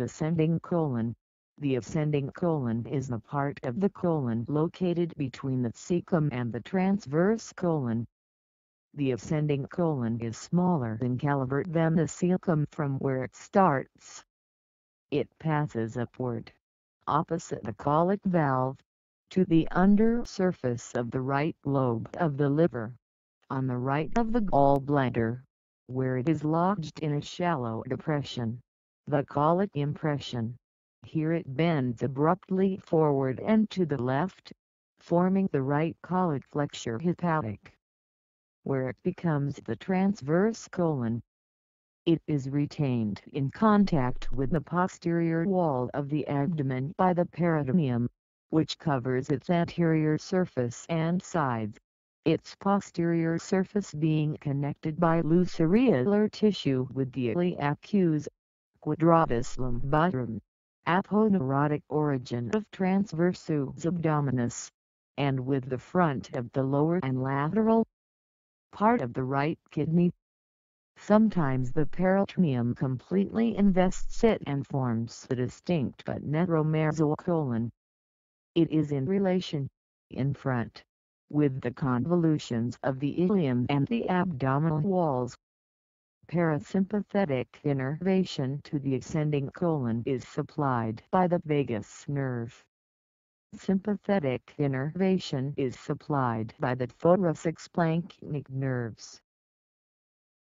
Ascending colon. The ascending colon is the part of the colon located between the cecum and the transverse colon. The ascending colon is smaller in caliber than the cecum from where it starts. It passes upward, opposite the colic valve, to the under surface of the right lobe of the liver, on the right of the gallbladder, where it is lodged in a shallow depression the colic impression. Here it bends abruptly forward and to the left, forming the right colic flexure hepatic, where it becomes the transverse colon. It is retained in contact with the posterior wall of the abdomen by the peritoneum, which covers its anterior surface and sides, its posterior surface being connected by loose areolar tissue with the iliacus quadratus lumborum, aponeurotic origin of transversus abdominis, and with the front of the lower and lateral part of the right kidney. Sometimes the peritoneum completely invests it and forms the distinct but narrow mesocolon. It is in relation, in front, with the convolutions of the ileum and the abdominal walls. Parasympathetic innervation to the ascending colon is supplied by the vagus nerve. Sympathetic innervation is supplied by the thoracic splanchnic nerves.